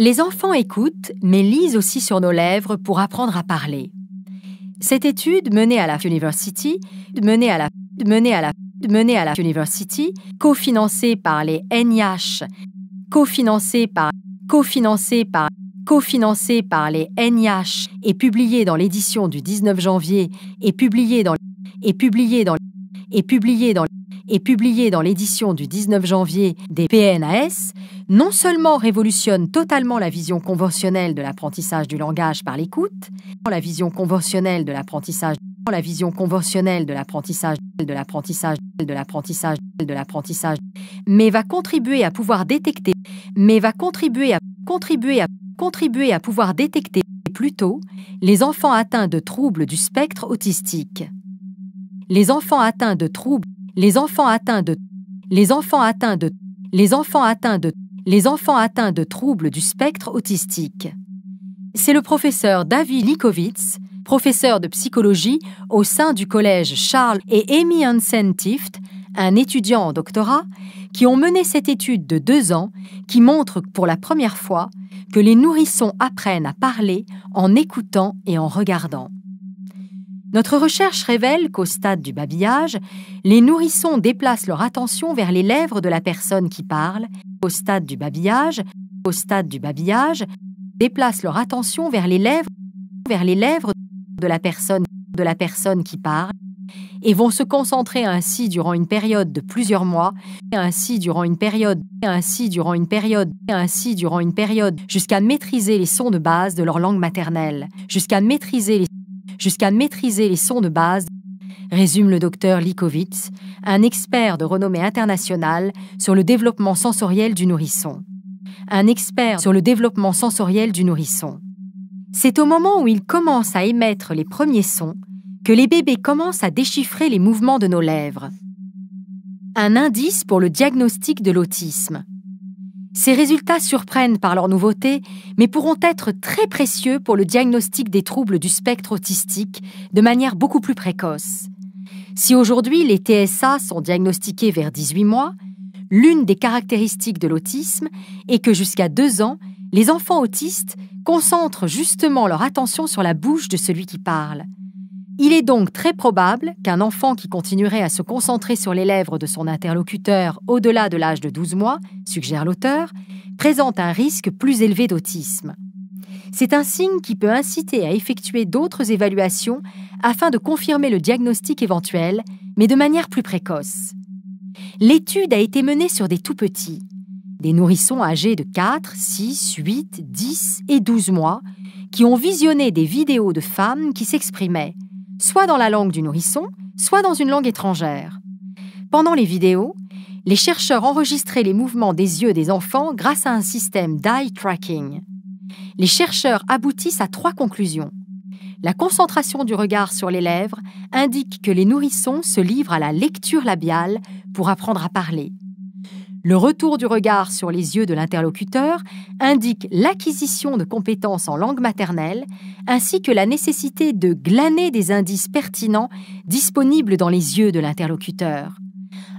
Les enfants écoutent, mais lisent aussi sur nos lèvres pour apprendre à parler. Cette étude menée à la University, menée à cofinancée par les NIH, cofinancée par, cofinancée par, par les NIH et publiée dans l'édition du 19 janvier et publiée dans, et publiée et publié dans l'édition du 19 janvier des PNAS, non seulement révolutionne totalement la vision conventionnelle de l'apprentissage du langage par l'écoute, la vision conventionnelle de l'apprentissage la vision conventionnelle de l'apprentissage de l'apprentissage de l'apprentissage de l'apprentissage mais va contribuer à pouvoir détecter mais va contribuer à contribuer à pouvoir détecter plus tôt les enfants atteints de troubles du spectre autistique. Les enfants atteints de troubles les enfants atteints de troubles du spectre autistique. C'est le professeur David Likowitz, professeur de psychologie au sein du collège Charles et Amy Hansen Tift, un étudiant en doctorat, qui ont mené cette étude de deux ans qui montre pour la première fois que les nourrissons apprennent à parler en écoutant et en regardant. Notre recherche révèle qu'au stade du babillage, les nourrissons déplacent leur attention vers les lèvres de la personne qui parle. Au stade du babillage, au stade du babillage, déplacent leur attention vers les lèvres, vers les lèvres de la personne, de la personne qui parle, et vont se concentrer ainsi durant une période de plusieurs mois, ainsi durant une période, ainsi durant une période, ainsi durant une période, jusqu'à maîtriser les sons de base de leur langue maternelle, jusqu'à maîtriser les jusqu'à maîtriser les sons de base, résume le docteur Likowitz, un expert de renommée internationale sur le développement sensoriel du nourrisson. Un expert sur le développement sensoriel du nourrisson. C'est au moment où il commence à émettre les premiers sons que les bébés commencent à déchiffrer les mouvements de nos lèvres. Un indice pour le diagnostic de l'autisme. Ces résultats surprennent par leur nouveauté, mais pourront être très précieux pour le diagnostic des troubles du spectre autistique de manière beaucoup plus précoce. Si aujourd'hui les TSA sont diagnostiqués vers 18 mois, l'une des caractéristiques de l'autisme est que jusqu'à deux ans, les enfants autistes concentrent justement leur attention sur la bouche de celui qui parle. Il est donc très probable qu'un enfant qui continuerait à se concentrer sur les lèvres de son interlocuteur au-delà de l'âge de 12 mois, suggère l'auteur, présente un risque plus élevé d'autisme. C'est un signe qui peut inciter à effectuer d'autres évaluations afin de confirmer le diagnostic éventuel, mais de manière plus précoce. L'étude a été menée sur des tout-petits, des nourrissons âgés de 4, 6, 8, 10 et 12 mois, qui ont visionné des vidéos de femmes qui s'exprimaient soit dans la langue du nourrisson, soit dans une langue étrangère. Pendant les vidéos, les chercheurs enregistraient les mouvements des yeux des enfants grâce à un système d'eye tracking. Les chercheurs aboutissent à trois conclusions. La concentration du regard sur les lèvres indique que les nourrissons se livrent à la lecture labiale pour apprendre à parler. Le retour du regard sur les yeux de l'interlocuteur indique l'acquisition de compétences en langue maternelle, ainsi que la nécessité de glaner des indices pertinents disponibles dans les yeux de l'interlocuteur.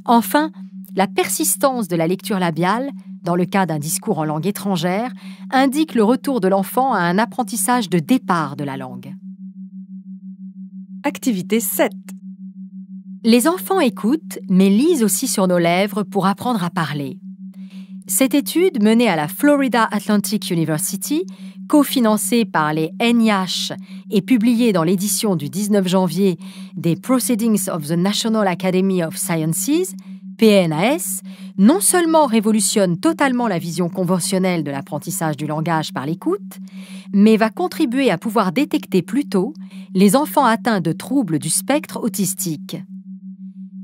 Enfin, la persistance de la lecture labiale, dans le cas d'un discours en langue étrangère, indique le retour de l'enfant à un apprentissage de départ de la langue. Activité 7. Les enfants écoutent, mais lisent aussi sur nos lèvres pour apprendre à parler. Cette étude, menée à la Florida Atlantic University, cofinancée par les NIH et publiée dans l'édition du 19 janvier des Proceedings of the National Academy of Sciences, PNAS, non seulement révolutionne totalement la vision conventionnelle de l'apprentissage du langage par l'écoute, mais va contribuer à pouvoir détecter plus tôt les enfants atteints de troubles du spectre autistique.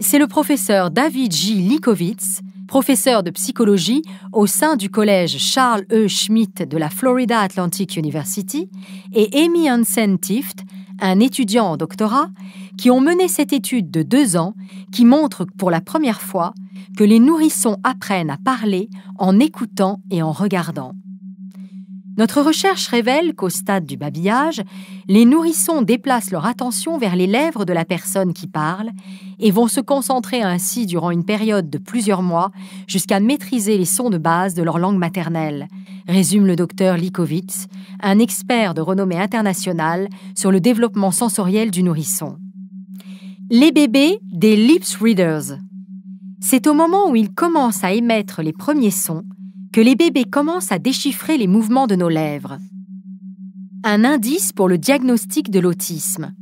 C'est le professeur David J. Likowitz, professeur de psychologie au sein du collège Charles E. Schmidt de la Florida Atlantic University, et Amy Hansen Tift, un étudiant en doctorat, qui ont mené cette étude de deux ans qui montre pour la première fois que les nourrissons apprennent à parler en écoutant et en regardant. Notre recherche révèle qu'au stade du babillage, les nourrissons déplacent leur attention vers les lèvres de la personne qui parle et vont se concentrer ainsi durant une période de plusieurs mois jusqu'à maîtriser les sons de base de leur langue maternelle, résume le docteur Likovitz, un expert de renommée internationale sur le développement sensoriel du nourrisson. Les bébés des lips readers. C'est au moment où ils commencent à émettre les premiers sons que les bébés commencent à déchiffrer les mouvements de nos lèvres. Un indice pour le diagnostic de l'autisme.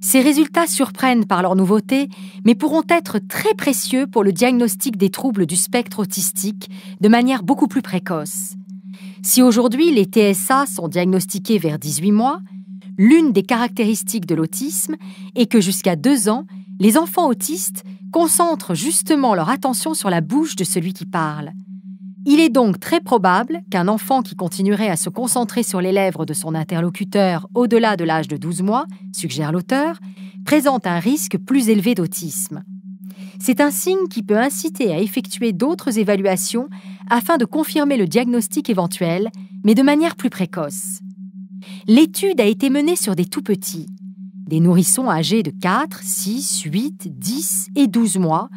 Ces résultats surprennent par leur nouveauté, mais pourront être très précieux pour le diagnostic des troubles du spectre autistique de manière beaucoup plus précoce. Si aujourd'hui les TSA sont diagnostiqués vers 18 mois, l'une des caractéristiques de l'autisme est que jusqu'à deux ans, les enfants autistes concentrent justement leur attention sur la bouche de celui qui parle. Il est donc très probable qu'un enfant qui continuerait à se concentrer sur les lèvres de son interlocuteur au-delà de l'âge de 12 mois, suggère l'auteur, présente un risque plus élevé d'autisme. C'est un signe qui peut inciter à effectuer d'autres évaluations afin de confirmer le diagnostic éventuel, mais de manière plus précoce. L'étude a été menée sur des tout-petits, des nourrissons âgés de 4, 6, 8, 10 et 12 mois,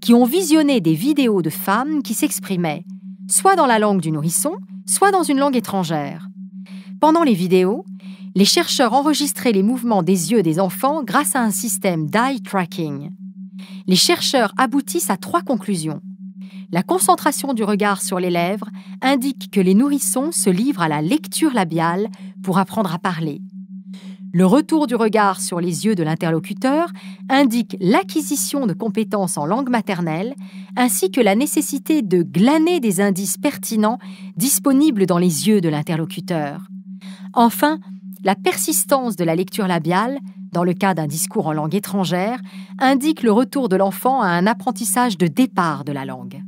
qui ont visionné des vidéos de femmes qui s'exprimaient, soit dans la langue du nourrisson, soit dans une langue étrangère. Pendant les vidéos, les chercheurs enregistraient les mouvements des yeux des enfants grâce à un système d'eye tracking. Les chercheurs aboutissent à trois conclusions. La concentration du regard sur les lèvres indique que les nourrissons se livrent à la lecture labiale pour apprendre à parler. Le retour du regard sur les yeux de l'interlocuteur indique l'acquisition de compétences en langue maternelle, ainsi que la nécessité de glaner des indices pertinents disponibles dans les yeux de l'interlocuteur. Enfin, la persistance de la lecture labiale, dans le cas d'un discours en langue étrangère, indique le retour de l'enfant à un apprentissage de départ de la langue.